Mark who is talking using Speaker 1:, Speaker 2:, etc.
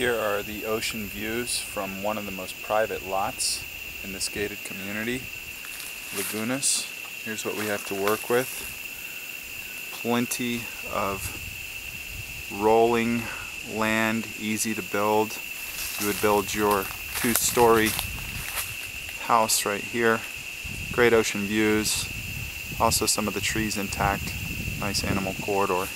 Speaker 1: Here are the ocean views from one of the most private lots in this gated community, Lagunas. Here's what we have to work with. Plenty of rolling land, easy to build. You would build your two-story house right here. Great ocean views. Also some of the trees intact. Nice animal corridor.